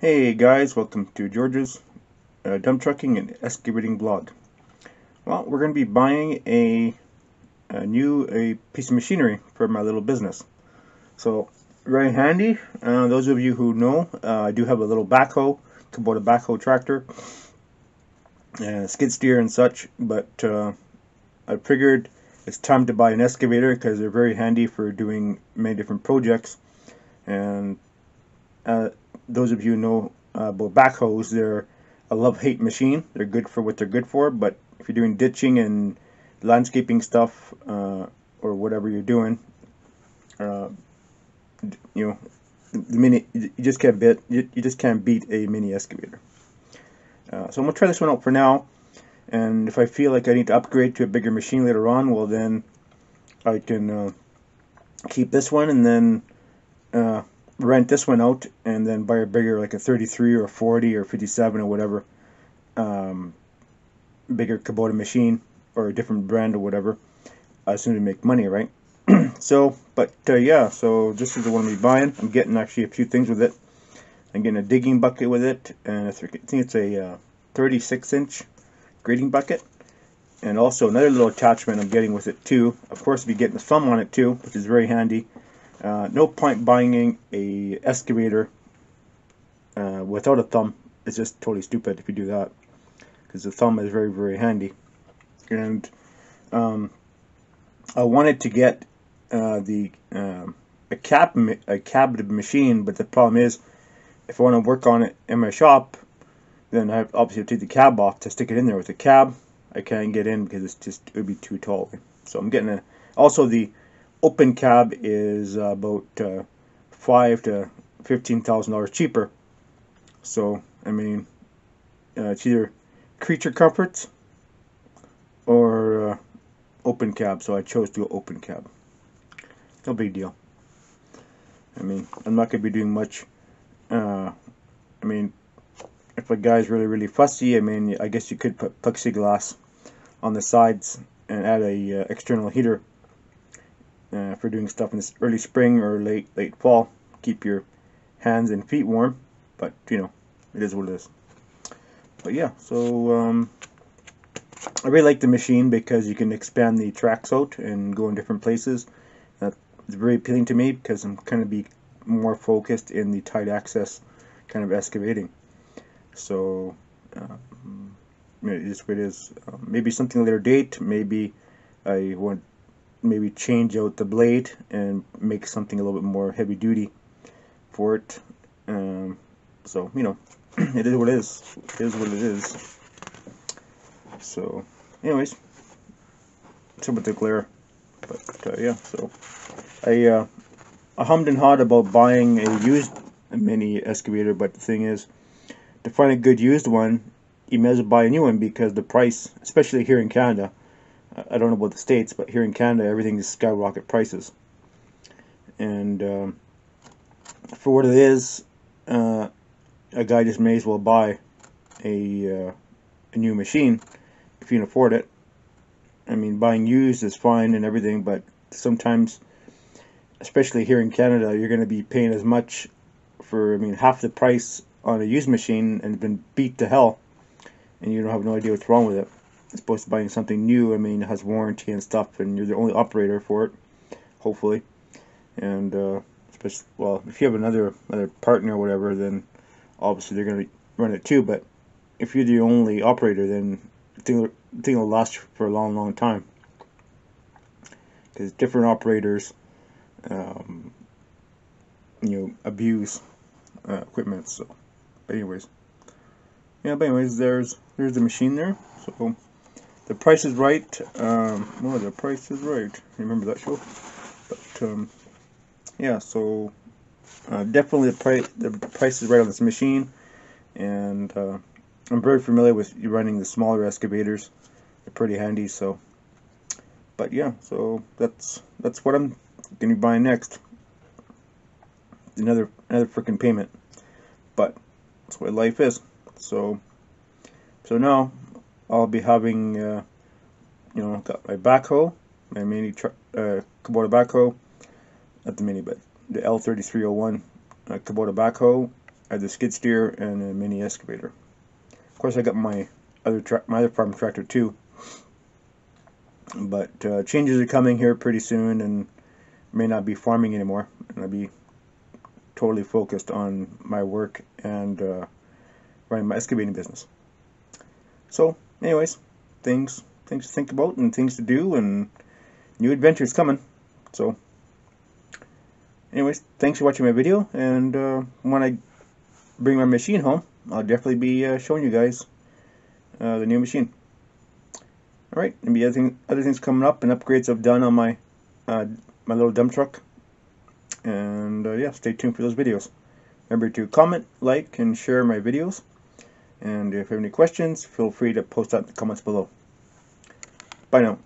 Hey guys, welcome to George's uh, Dump Trucking and Excavating blog. Well, we're going to be buying a, a, new a piece of machinery for my little business. So, very handy. Uh, those of you who know, uh, I do have a little backhoe, Kubota backhoe tractor, skid steer and such, but uh, I figured it's time to buy an excavator because they're very handy for doing many different projects. And uh, those of you who know uh, about backhoes, they're a love-hate machine. They're good for what they're good for, but if you're doing ditching and landscaping stuff uh, or whatever you're doing, uh, you know, the mini you just can't beat you, you just can't beat a mini excavator. Uh, so I'm gonna try this one out for now, and if I feel like I need to upgrade to a bigger machine later on, well then I can uh, keep this one and then uh, rent this one out and then buy a bigger like a 33 or 40 or 57 or whatever um, bigger Kubota machine or a different brand or whatever as soon as make money right? So but uh, yeah so this is the one we're buying. I'm getting actually a few things with it. I'm getting a digging bucket with it and I think it's a uh, 36 inch grading bucket. And also another little attachment I'm getting with it too. Of course I'll getting the thumb on it too which is very handy uh, no point buying a excavator uh, without a thumb. It's just totally stupid if you do that because the thumb is very very handy. And um, I wanted to get uh, the um, a cab a cab machine, but the problem is if I want to work on it in my shop, then I obviously have to take the cab off to stick it in there with the cab. I can't get in because it's just it would be too tall. So I'm getting a also the open cab is about uh, five to fifteen thousand dollars cheaper. So I mean, uh, it's either creature comforts or uh, open cab. So I chose to go open cab. No big deal. I mean, I'm not gonna be doing much. Uh, I mean, if a guy's really really fussy, I mean, I guess you could put plexiglass on the sides and add a uh, external heater uh, for doing stuff in this early spring or late late fall. Keep your hands and feet warm, but you know, it is what it is. But yeah, so um, I really like the machine because you can expand the tracks out and go in different places. That's very appealing to me because I'm kind of be more focused in the tight access kind of excavating. So um, it is what it is. Um, maybe something later date. Maybe I want maybe change out the blade and make something a little bit more heavy duty for it. Um, so, you know, it is what it is. It is what it is. So, anyways, it's about the glare. But, uh, yeah, so I, uh, I hummed and hawed about buying a used mini excavator, but the thing is, to find a good used one, you may as well buy a new one because the price, especially here in Canada, I don't know about the States, but here in Canada, everything is skyrocket prices. And um, for what it is, uh, a guy just may as well buy a, uh, a new machine if you can afford it. I mean, buying used is fine and everything, but sometimes, especially here in Canada, you're going to be paying as much for, I mean, half the price on a used machine and been beat to hell, and you don't have no idea what's wrong with it supposed to buying something new, I mean, it has warranty and stuff, and you're the only operator for it, hopefully. And, uh, especially, well, if you have another, another partner or whatever, then obviously they're going to run it too, but if you're the only operator, then the thing, thing will last for a long, long time. Because different operators, um, you know, abuse uh, equipment, so, but anyways. Yeah, but anyways, there's, there's the machine there, so the Price is Right. Um, oh, The Price is Right. Remember that show? But um, yeah, so uh, definitely the price the price is right on this machine, and uh, I'm very familiar with running the smaller excavators. They're pretty handy. So, but yeah, so that's that's what I'm gonna be buying next. Another another freaking payment, but that's what life is. So, so now I'll be having, uh, you know, got my backhoe, my mini uh, Kubota backhoe, not the mini, but the L3301 uh, Kubota backhoe. I the skid steer and a mini excavator. Of course, I got my other my other farm tractor too. But uh, changes are coming here pretty soon, and may not be farming anymore, and I'll be totally focused on my work and uh, running my excavating business. So, anyways, things things to think about and things to do, and new adventures coming. So, anyways, thanks for watching my video, and uh, when I bring my machine home, I'll definitely be uh, showing you guys uh, the new machine. Alright, and the other, thing, other things coming up and upgrades I've done on my uh, my little dump truck. And uh, yeah, stay tuned for those videos. Remember to comment, like, and share my videos. And if you have any questions, feel free to post that in the comments below. Bye now.